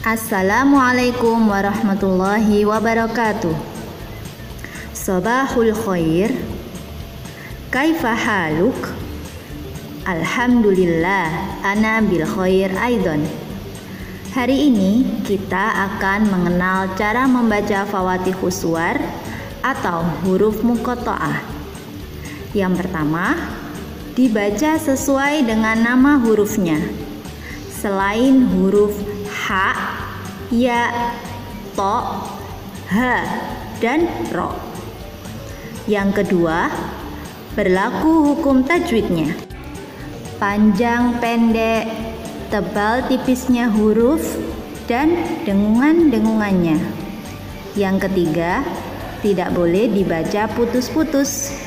Assalamualaikum warahmatullahi wabarakatuh. Sabahul khair. Kaifa haluk? Alhamdulillah, ana bil khair aidon. Hari ini kita akan mengenal cara membaca fawatihus suwar atau huruf mukotoah. Yang pertama, dibaca sesuai dengan nama hurufnya. Selain huruf H, Ya, To, H, dan Ro. Yang kedua, berlaku hukum tajwidnya. Panjang pendek, tebal tipisnya huruf, dan dengungan-dengungannya. Yang ketiga, tidak boleh dibaca putus-putus.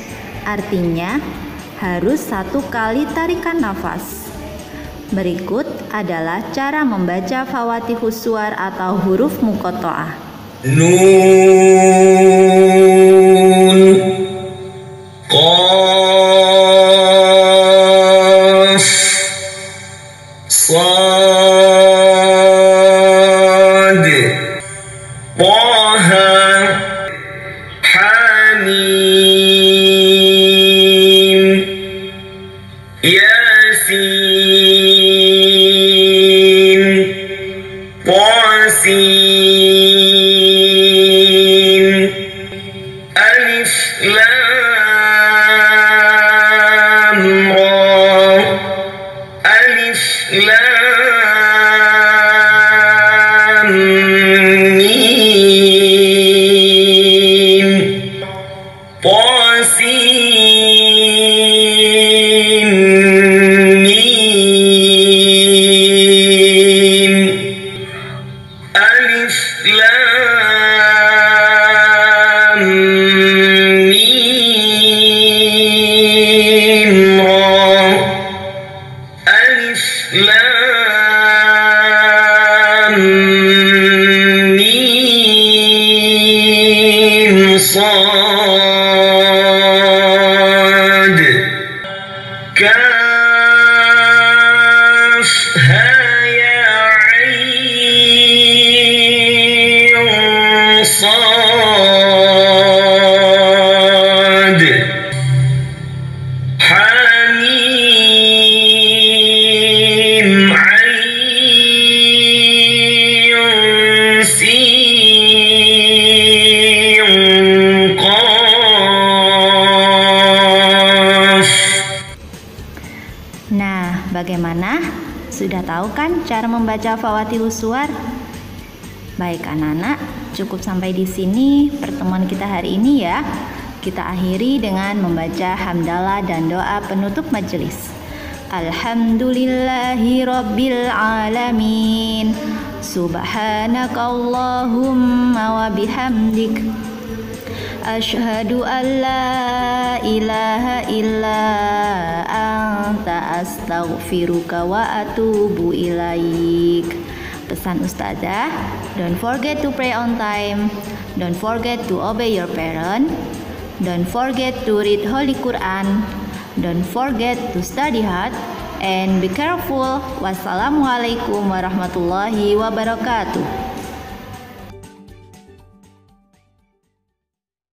Artinya, harus satu kali tarikan nafas. Berikut adalah cara membaca fawatihus suar atau huruf mukotoah. Nun. Qaf. Sad طاسين. طاسين. ألف لام را. ألف لام Kaf Ha Ya Ain Sad bagaimana? Sudah tahu kan cara membaca fawatihus suar? Baik anak-anak, cukup sampai di sini pertemuan kita hari ini ya. Kita akhiri dengan membaca hamdalah dan doa penutup majelis. Alhamdulillahi rabbil alamin. Subhanakallahumma wa bihamdik. Ashhadu an la ilaha illa astaghfiruka wa atubu ilaik. Pesan ustazah, don't forget to pray on time, don't forget to obey your parent, don't forget to read Holy Quran, don't forget to study hard, and be careful. Wassalamualaikum warahmatullahi wabarakatuh.